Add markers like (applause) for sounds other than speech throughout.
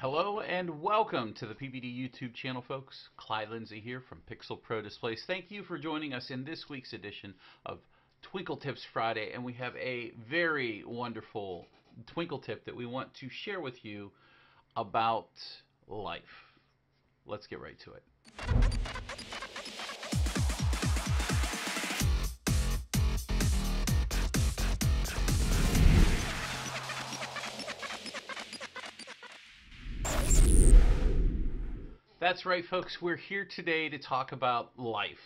Hello and welcome to the PPD YouTube channel, folks. Clyde Lindsay here from Pixel Pro Displays. Thank you for joining us in this week's edition of Twinkle Tips Friday, and we have a very wonderful twinkle tip that we want to share with you about life. Let's get right to it. That's right, folks. We're here today to talk about life.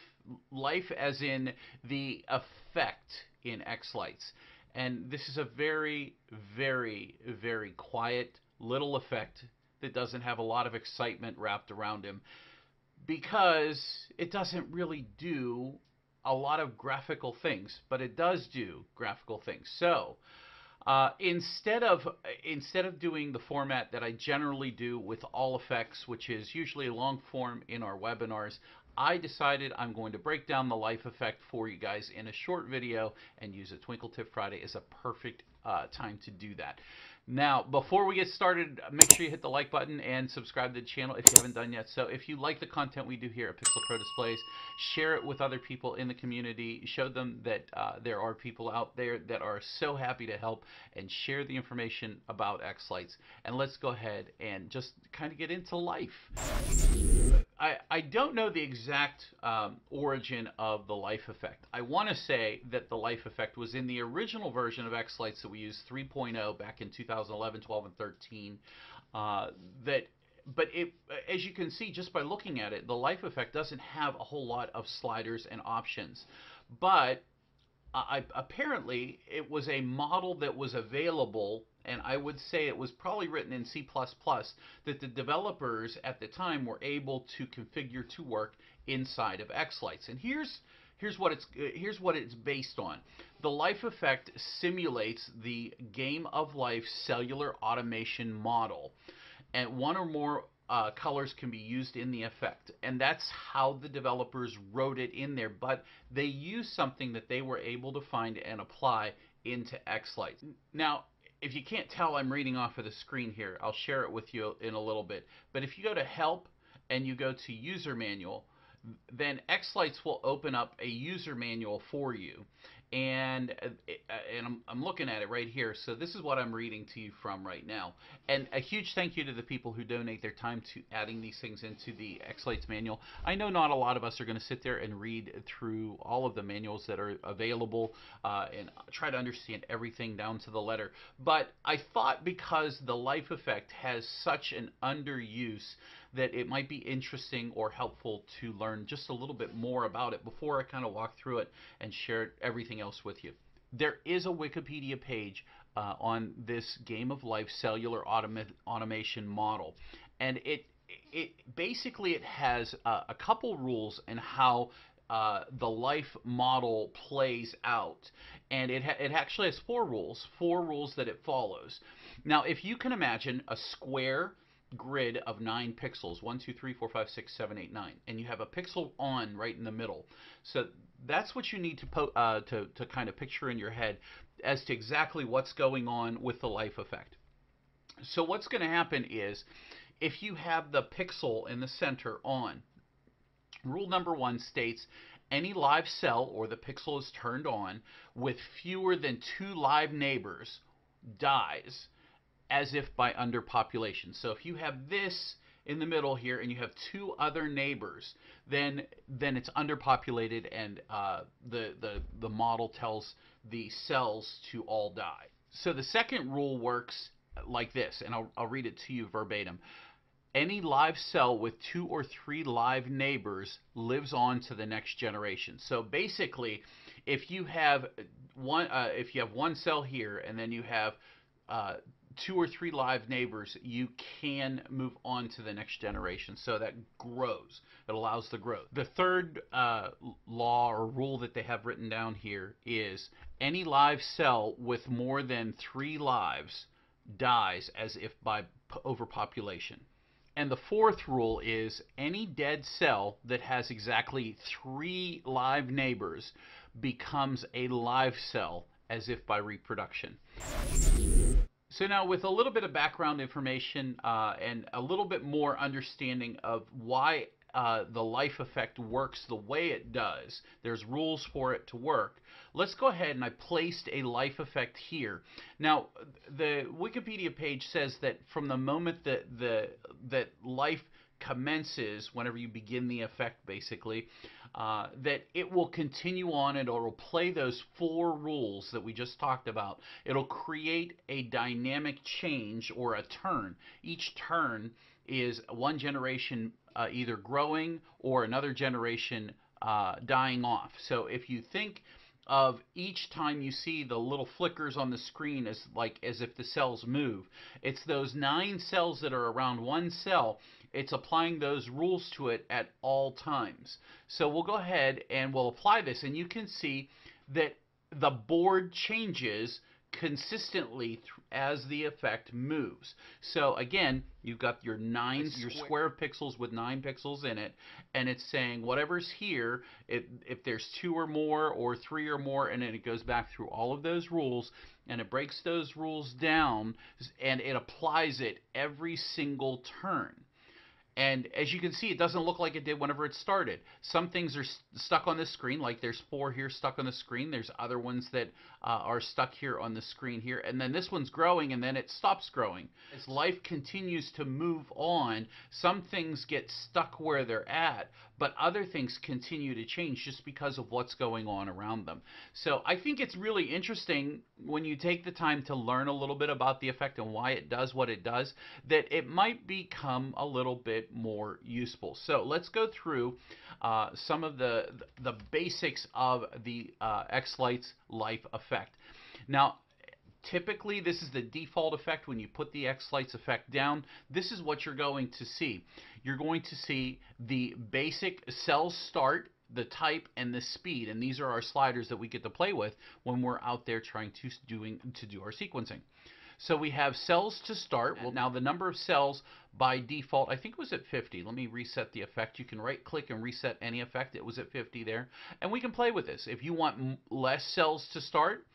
Life as in the effect in xLights. And this is a very, very, very quiet little effect that doesn't have a lot of excitement wrapped around him because it doesn't really do a lot of graphical things, but it does do graphical things. So, uh, instead of instead of doing the format that I generally do with all effects, which is usually long form in our webinars, I decided I'm going to break down the life effect for you guys in a short video and use a Twinkle Tip Friday as a perfect uh, time to do that. Now, before we get started, make sure you hit the like button and subscribe to the channel if you haven't done yet. So if you like the content we do here at Pixel Pro Displays, share it with other people in the community. Show them that uh, there are people out there that are so happy to help and share the information about xLights. And let's go ahead and just kind of get into life. I, I don't know the exact um, origin of the life effect. I want to say that the life effect was in the original version of xLights that we used 3.0 back in 2011, 12, and 13. Uh, that but it, as you can see just by looking at it, the life effect doesn't have a whole lot of sliders and options. But Apparently it was a model that was available and I would say it was probably written in C++ that the developers at the time were able to configure to work inside of xLights. And here's here's what it's here's what it's based on. The life effect simulates the game of life cellular automation model. And one or more uh, colors can be used in the effect. And that's how the developers wrote it in there. But they used something that they were able to find and apply into xLights. Now, if you can't tell, I'm reading off of the screen here. I'll share it with you in a little bit. But if you go to Help and you go to User Manual, then xLights will open up a user manual for you and uh, and I'm, I'm looking at it right here. So this is what I'm reading to you from right now. And a huge thank you to the people who donate their time to adding these things into the xLights manual. I know not a lot of us are going to sit there and read through all of the manuals that are available uh, and try to understand everything down to the letter. But I thought because the life effect has such an underuse that it might be interesting or helpful to learn just a little bit more about it before I kind of walk through it and share everything else with you. There is a Wikipedia page uh, on this game of life cellular automa automation model, and it it basically it has uh, a couple rules and how uh, the life model plays out. And it, it actually has four rules, four rules that it follows. Now, if you can imagine a square grid of nine pixels, one, two, three, four, five, six, seven, eight, nine, and you have a pixel on right in the middle. So that's what you need to, uh, to, to kind of picture in your head as to exactly what's going on with the life effect. So what's going to happen is if you have the pixel in the center on, rule number one states any live cell or the pixel is turned on with fewer than two live neighbors dies as if by underpopulation. So if you have this in the middle here and you have two other neighbors, then then it's underpopulated and uh, the, the, the model tells the cells to all die. So the second rule works like this, and I'll, I'll read it to you verbatim. Any live cell with two or three live neighbors lives on to the next generation. So basically, if you have one, uh, if you have one cell here, and then you have uh, two or three live neighbors, you can move on to the next generation. So that grows. It allows the growth. The third uh, law or rule that they have written down here is any live cell with more than three lives dies as if by overpopulation. And the fourth rule is any dead cell that has exactly three live neighbors becomes a live cell as if by reproduction. So now, with a little bit of background information uh, and a little bit more understanding of why uh, the life effect works the way it does, there's rules for it to work. Let's go ahead and I placed a life effect here. Now, the Wikipedia page says that from the moment that the that life commences, whenever you begin the effect, basically, uh, that it will continue on and it'll play those four rules that we just talked about. It'll create a dynamic change or a turn. Each turn is one generation uh, either growing or another generation uh, dying off. So if you think of each time you see the little flickers on the screen as like as if the cells move. It's those nine cells that are around one cell. It's applying those rules to it at all times. So we'll go ahead and we'll apply this and you can see that the board changes consistently as the effect moves. So again, you've got your nine, your square of pixels with nine pixels in it, and it's saying whatever's here, it, if there's two or more or three or more, and then it goes back through all of those rules, and it breaks those rules down, and it applies it every single turn. And as you can see, it doesn't look like it did whenever it started. Some things are st stuck on the screen, like there's four here stuck on the screen. There's other ones that uh, are stuck here on the screen here. And then this one's growing, and then it stops growing. As life continues to move on, some things get stuck where they're at, but other things continue to change just because of what's going on around them. So I think it's really interesting when you take the time to learn a little bit about the effect and why it does what it does, that it might become a little bit bit more useful. So let's go through uh, some of the, the basics of the uh, xLights life effect. Now, typically this is the default effect when you put the xLights effect down. This is what you're going to see. You're going to see the basic cells start the type and the speed and these are our sliders that we get to play with when we're out there trying to doing to do our sequencing. So we have cells to start. Well, now the number of cells by default, I think it was at 50. Let me reset the effect. You can right click and reset any effect. It was at 50 there. And we can play with this. If you want less cells to start,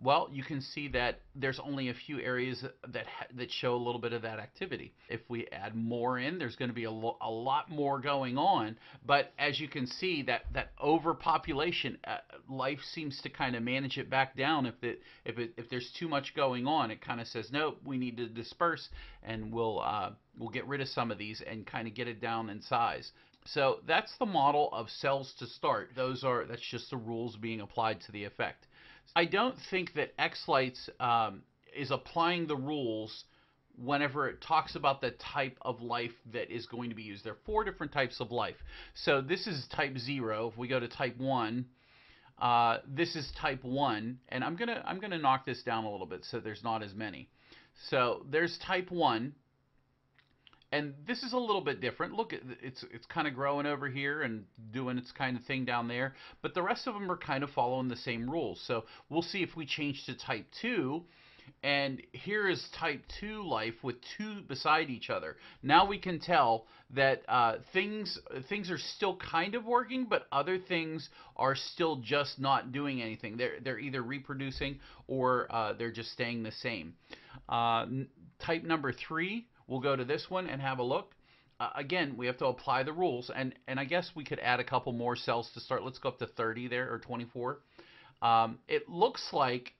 well, you can see that there's only a few areas that that show a little bit of that activity. If we add more in, there's going to be a, lo a lot more going on. But as you can see, that that overpopulation, uh, life seems to kind of manage it back down. If it if it if there's too much going on, it kind of says no, we need to disperse, and we'll uh, we'll get rid of some of these and kind of get it down in size. So that's the model of cells to start. Those are that's just the rules being applied to the effect. I don't think that xLights um, is applying the rules whenever it talks about the type of life that is going to be used. There are four different types of life. So this is type 0. If we go to type 1, uh, this is type 1. And I'm to I'm gonna knock this down a little bit so there's not as many. So there's type 1 and this is a little bit different. Look, it's it's kind of growing over here and doing its kind of thing down there, but the rest of them are kind of following the same rules. So we'll see if we change to type 2, and here is type 2 life with two beside each other. Now we can tell that uh, things things are still kind of working, but other things are still just not doing anything. They're they're either reproducing or uh, they're just staying the same. Uh, type number 3 We'll go to this one and have a look. Uh, again, we have to apply the rules, and, and I guess we could add a couple more cells to start. Let's go up to 30 there, or 24. Um, it looks like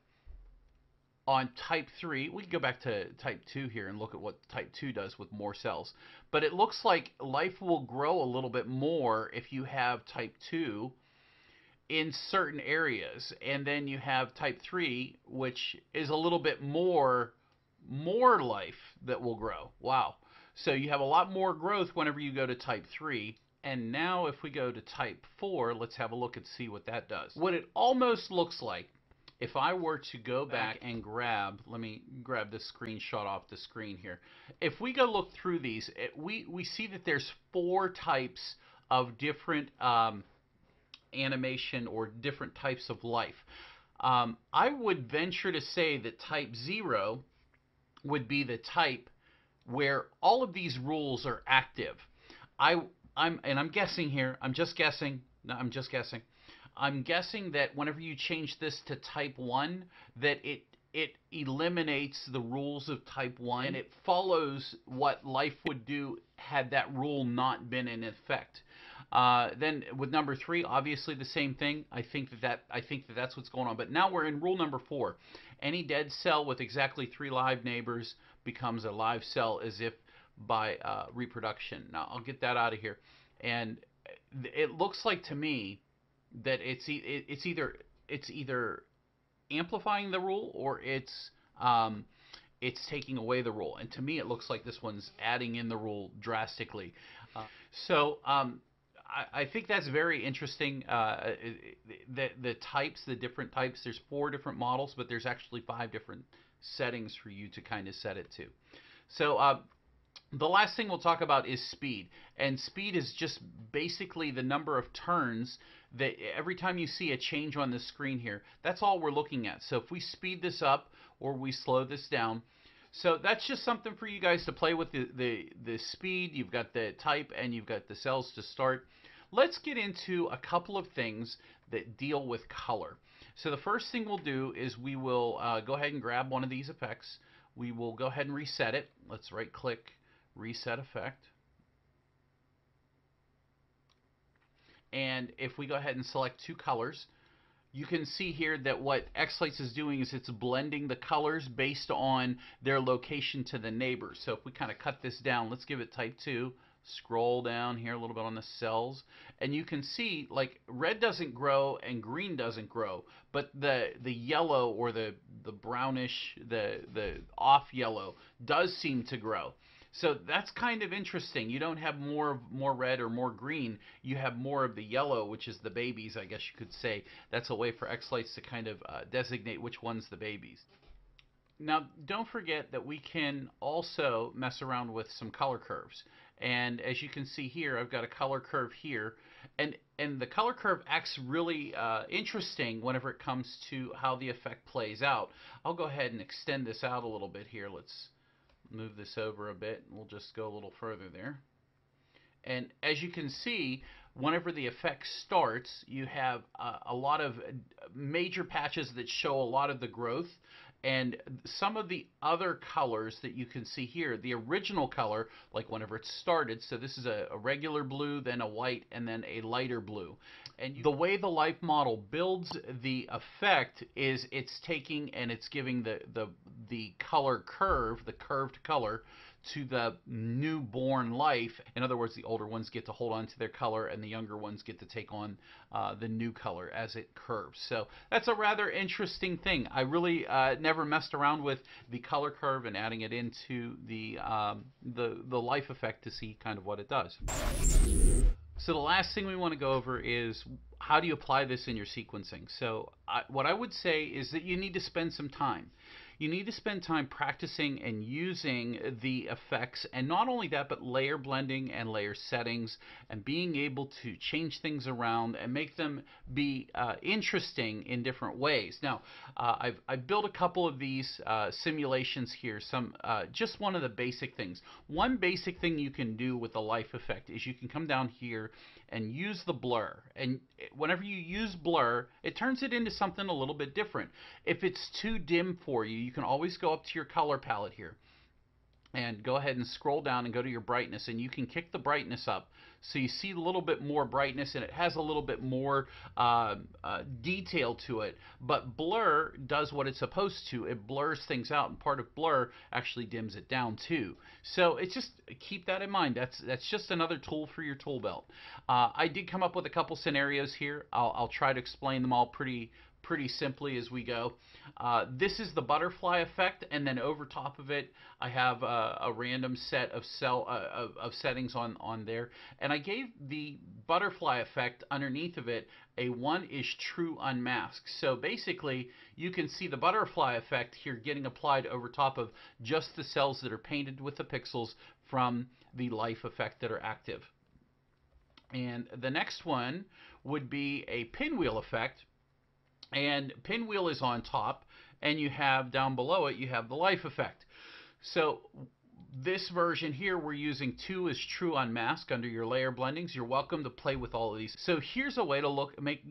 on type 3, we can go back to type 2 here and look at what type 2 does with more cells. But it looks like life will grow a little bit more if you have type 2 in certain areas. And then you have type 3, which is a little bit more more life that will grow. Wow. So you have a lot more growth whenever you go to type 3. And now if we go to type 4, let's have a look and see what that does. What it almost looks like, if I were to go back and grab, let me grab this screenshot off the screen here. If we go look through these, it, we, we see that there's four types of different um, animation or different types of life. Um, I would venture to say that type 0 would be the type where all of these rules are active. I I'm and I'm guessing here. I'm just guessing. No, I'm just guessing. I'm guessing that whenever you change this to type 1 that it it eliminates the rules of type 1 and it follows what life would do had that rule not been in effect. Uh, then with number three, obviously the same thing. I think that, that I think that that's what's going on. But now we're in rule number four. Any dead cell with exactly three live neighbors becomes a live cell as if by uh, reproduction. Now I'll get that out of here. And it looks like to me that it's e- it's either it's either amplifying the rule or it's um, it's taking away the rule. And to me, it looks like this one's adding in the rule drastically. Uh, so um, I, I, think that's very interesting. Uh, the the types, the different types. There's four different models, but there's actually five different settings for you to kind of set it to. So uh, the last thing we'll talk about is speed. And speed is just basically the number of turns that every time you see a change on the screen here, that's all we're looking at. So if we speed this up or we slow this down, so that's just something for you guys to play with the, the, the speed. You've got the type and you've got the cells to start. Let's get into a couple of things that deal with color. So the first thing we'll do is we will uh, go ahead and grab one of these effects. We will go ahead and reset it. Let's right click reset effect. And if we go ahead and select two colors, you can see here that what xLights is doing is it's blending the colors based on their location to the neighbors. So if we kind of cut this down, let's give it type 2, scroll down here a little bit on the cells, and you can see like red doesn't grow and green doesn't grow, but the the yellow or the the brownish, the the off yellow does seem to grow. So that's kind of interesting. You don't have more more red or more green. You have more of the yellow, which is the babies, I guess you could say. That's a way for xLights to kind of uh, designate which one's the babies. Now, don't forget that we can also mess around with some color curves. And as you can see here, I've got a color curve here. And, and the color curve acts really uh, interesting whenever it comes to how the effect plays out. I'll go ahead and extend this out a little bit here. Let's move this over a bit. We'll just go a little further there. And as you can see, whenever the effect starts, you have a lot of major patches that show a lot of the growth and some of the other colors that you can see here, the original color, like whenever it started, so this is a, a regular blue, then a white, and then a lighter blue. And you, the way the life model builds the effect is it's taking and it's giving the, the, the color curve, the curved color, to the newborn life. In other words, the older ones get to hold on to their color, and the younger ones get to take on uh, the new color as it curves. So that's a rather interesting thing. I really uh, never messed around with the color curve and adding it into the um, the the life effect to see kind of what it does. So the last thing we want to go over is how do you apply this in your sequencing? So I, what I would say is that you need to spend some time you need to spend time practicing and using the effects and not only that but layer blending and layer settings and being able to change things around and make them be uh, interesting in different ways. Now uh, I've, I've built a couple of these uh, simulations here some uh, just one of the basic things. One basic thing you can do with the life effect is you can come down here and use the blur. And whenever you use blur, it turns it into something a little bit different. If it's too dim for you, you can always go up to your color palette here and go ahead and scroll down and go to your brightness and you can kick the brightness up so you see a little bit more brightness and it has a little bit more uh, uh, detail to it. But blur does what it's supposed to. It blurs things out and part of blur actually dims it down too. So it's just keep that in mind. That's that's just another tool for your tool belt. Uh, I did come up with a couple scenarios here. I'll, I'll try to explain them all pretty pretty simply as we go. Uh, this is the butterfly effect, and then over top of it, I have a, a random set of cell uh, of, of, settings on on there, and I gave the butterfly effect underneath of it a one is true unmask. So basically, you can see the butterfly effect here getting applied over top of just the cells that are painted with the pixels from the life effect that are active. And the next one would be a pinwheel effect and pinwheel is on top and you have down below it you have the life effect so this version here, we're using 2 is true unmask under your layer blendings. You're welcome to play with all of these. So here's a way to look make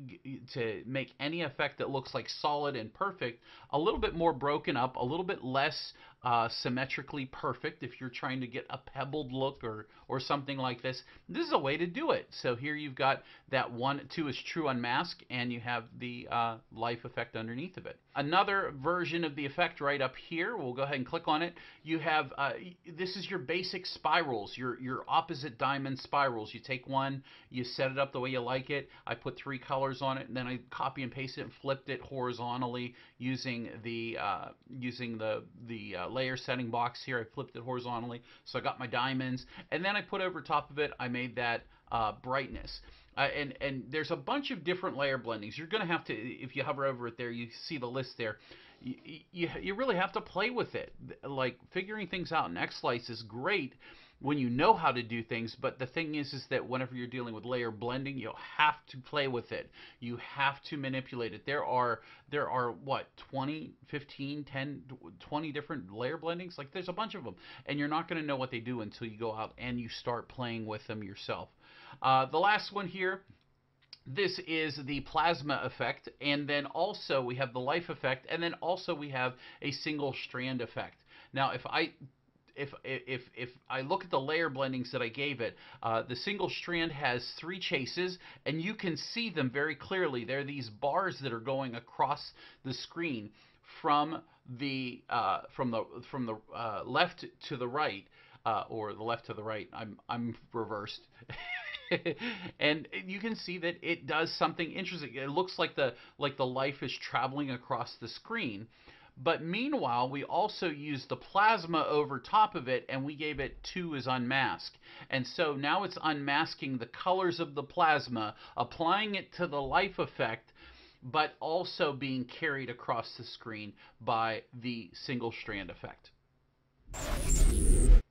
to make any effect that looks like solid and perfect a little bit more broken up, a little bit less uh, symmetrically perfect if you're trying to get a pebbled look or or something like this. This is a way to do it. So here you've got that one two is true unmask and you have the uh, life effect underneath of it. Another version of the effect right up here. We'll go ahead and click on it. You have uh, this is your basic spirals, your your opposite diamond spirals. You take one, you set it up the way you like it. I put three colors on it, and then I copy and paste it and flipped it horizontally using the uh, using the the uh, layer setting box here. I flipped it horizontally, so I got my diamonds, and then I put over top of it. I made that uh, brightness. Uh, and and there's a bunch of different layer blendings. You're going to have to, if you hover over it there, you see the list there. You, you, you really have to play with it. Like figuring things out in xLights is great when you know how to do things, but the thing is is that whenever you're dealing with layer blending, you'll have to play with it. You have to manipulate it. There are there are what 20, 15, 10, 20 different layer blendings. Like there's a bunch of them, and you're not going to know what they do until you go out and you start playing with them yourself. Uh, the last one here this is the plasma effect and then also we have the life effect and then also we have a single strand effect now if I if if if I look at the layer blendings that I gave it, uh, the single strand has three chases, and you can see them very clearly. They're these bars that are going across the screen from the uh, from the from the uh, left to the right, uh, or the left to the right. I'm I'm reversed. (laughs) and you can see that it does something interesting. It looks like the like the life is traveling across the screen. But meanwhile, we also used the plasma over top of it and we gave it 2 as unmask. And so now it's unmasking the colors of the plasma, applying it to the life effect, but also being carried across the screen by the single strand effect.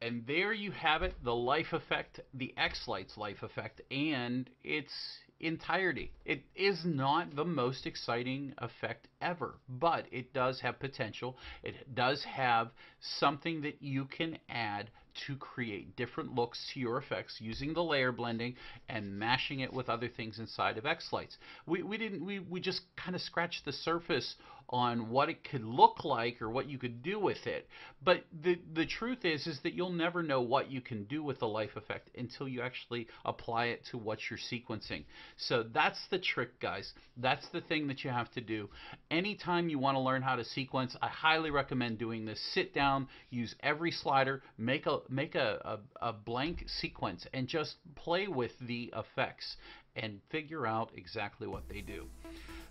And there you have it, the life effect, the xLights life effect, and its entirety. It is not the most exciting effect ever, but it does have potential. It does have something that you can add to create different looks to your effects using the layer blending and mashing it with other things inside of xLights. We, we didn't we, we just kind of scratched the surface on what it could look like or what you could do with it. But the the truth is is that you'll never know what you can do with the life effect until you actually apply it to what you're sequencing. So that's the trick guys. That's the thing that you have to do. Anytime you want to learn how to sequence, I highly recommend doing this. Sit down, use every slider, make a make a, a, a blank sequence and just play with the effects and figure out exactly what they do.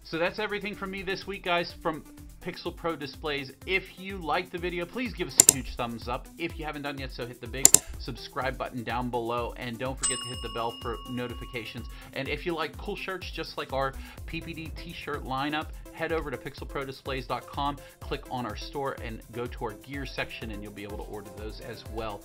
So that's everything from me this week, guys, from Pixel Pro Displays. If you liked the video, please give us a huge thumbs up. If you haven't done yet, so hit the big subscribe button down below, and don't forget to hit the bell for notifications. And if you like cool shirts just like our PPD t-shirt lineup, head over to pixelprodisplays.com, click on our store, and go to our gear section, and you'll be able to order those as well.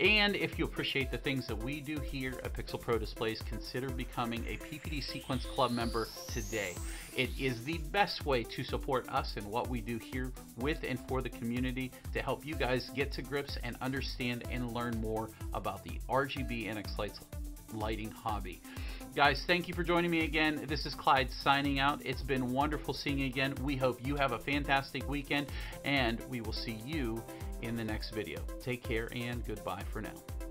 And if you appreciate the things that we do here at Pixel Pro Displays, consider becoming a PPD Sequence Club member today. It is the best way to support us and what we do here with and for the community to help you guys get to grips and understand and learn more about the RGB and xLights lighting hobby. Guys, thank you for joining me again. This is Clyde signing out. It's been wonderful seeing you again. We hope you have a fantastic weekend, and we will see you in the next video. Take care and goodbye for now.